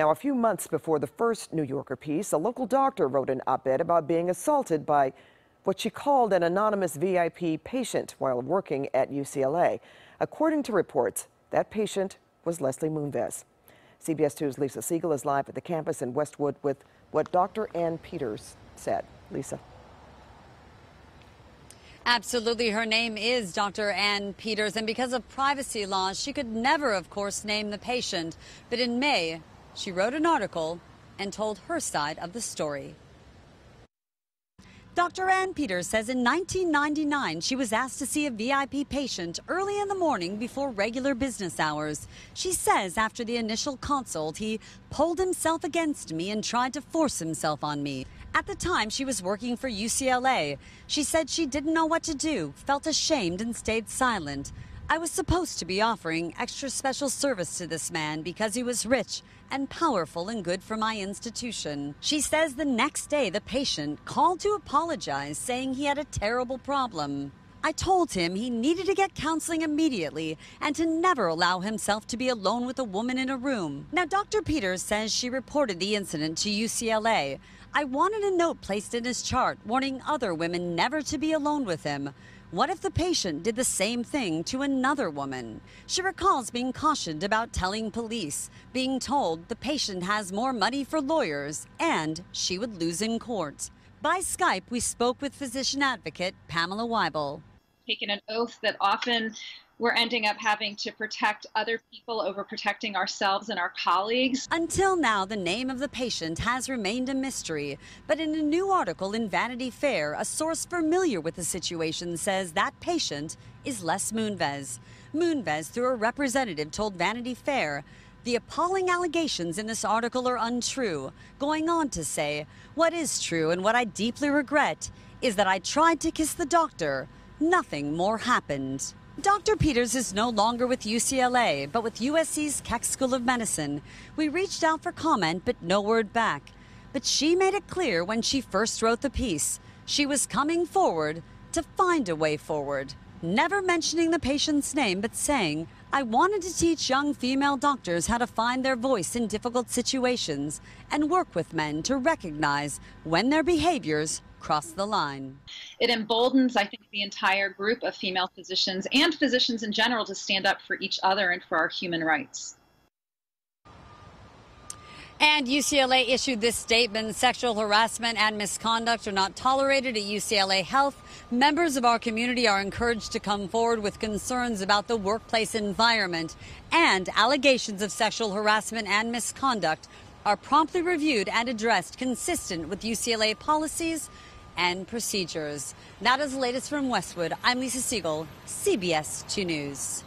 Now, a few months before the first New Yorker piece, a local doctor wrote an op ed about being assaulted by what she called an anonymous VIP patient while working at UCLA. According to reports, that patient was Leslie Moonves. CBS 2's Lisa Sigell is live at the campus in Westwood with what Dr. Anne Peters said. Lisa. Absolutely. Her name is Dr. Anne Peters, and because of privacy laws, she could never, of course, name the patient. But in May, she wrote an article and told her side of the story. Dr. Anne Peters says in 1999 she was asked to see a VIP patient early in the morning before regular business hours. She says after the initial consult, he pulled himself against me and tried to force himself on me. At the time, she was working for UCLA. She said she didn't know what to do, felt ashamed, and stayed silent. I was supposed to be offering extra special service to this man because he was rich and powerful and good for my institution. She says the next day the patient called to apologize, saying he had a terrible problem. I told him he needed to get counseling immediately and to never allow himself to be alone with a woman in a room. Now, Dr. Peters says she reported the incident to UCLA. I wanted a note placed in his chart warning other women never to be alone with him. What if the patient did the same thing to another woman? She recalls being cautioned about telling police, being told the patient has more money for lawyers, and she would lose in court. By Skype, we spoke with physician advocate Pamela Wible. Taken an oath that often we're ending up having to protect other people over protecting ourselves and our colleagues. Until now, the name of the patient has remained a mystery. But in a new article in Vanity Fair, a source familiar with the situation says that patient is Les Moonves. Moonves, through a representative, told Vanity Fair the appalling allegations in this article are untrue, going on to say, What is true and what I deeply regret is that I tried to kiss the doctor. Nothing more happened. Dr. Peters is no longer with UCLA, but with USC's Keck School of Medicine. We reached out for comment, but no word back. But she made it clear when she first wrote the piece she was coming forward to find a way forward. Never mentioning the patient's name, but saying, I wanted to teach young female doctors how to find their voice in difficult situations and work with men to recognize when their behaviors cross the line. It emboldens, I think, the entire group of female physicians and physicians in general to stand up for each other and for our human rights. And UCLA issued this statement sexual harassment and misconduct are not tolerated at UCLA Health. Members of our community are encouraged to come forward with concerns about the workplace environment, and allegations of sexual harassment and misconduct are promptly reviewed and addressed consistent with UCLA policies and procedures. That is the latest from Westwood. I'm Lisa Sigell, CBS 2 News.